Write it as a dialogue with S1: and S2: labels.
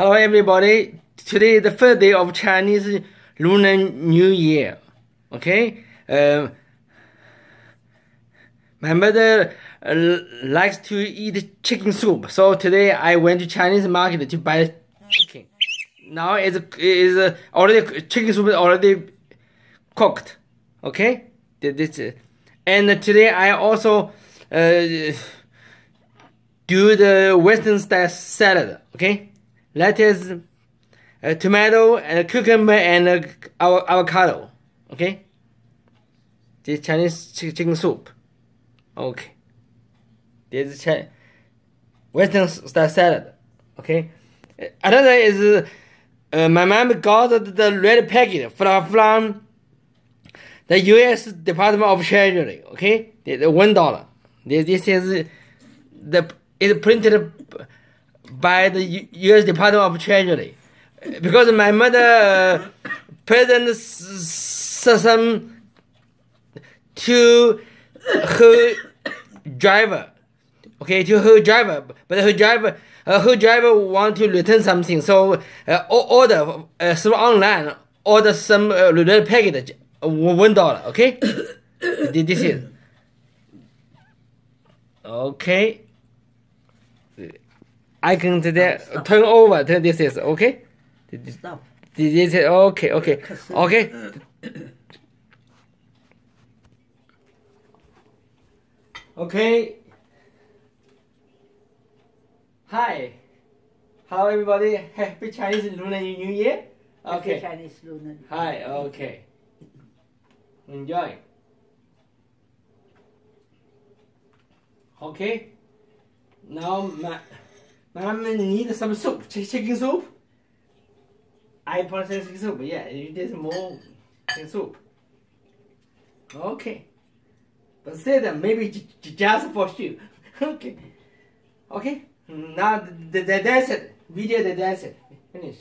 S1: Hello everybody. Today is the first day of Chinese Lunar New Year. Okay. Uh, my mother uh, likes to eat chicken soup, so today I went to Chinese market to buy chicken. Now it's is already chicken soup is already cooked. Okay. This and today I also uh, do the Western style salad. Okay lettuce, uh, tomato, and cucumber, and uh, avocado. Okay? This Chinese chicken soup. Okay. This is Western style salad. Okay? Another is uh, my mom got the red packet from, from the U.S. Department of Treasury. Okay? The one dollar. This, this is the is printed by the U.S. Department of Treasury because my mother uh, present some to her driver, okay, to her driver, but her driver, uh, her driver want to return something, so uh, order uh, through online, order some uh, return package, one dollar, okay. this is okay. I can stop, turn over Turn this is okay.
S2: Stop.
S1: This is okay, okay, okay. Okay. Hi. How everybody. Happy Chinese Lunar New Year. Okay.
S2: Happy Chinese Lunar.
S1: Hi. Okay. Enjoy. Okay. Now my Mom need some soup, chicken soup. I put chicken soup, yeah, it is more chicken soup. Okay. But say that maybe just for you. okay. Okay. Now the, the, that's it. Video the that's it. Finish.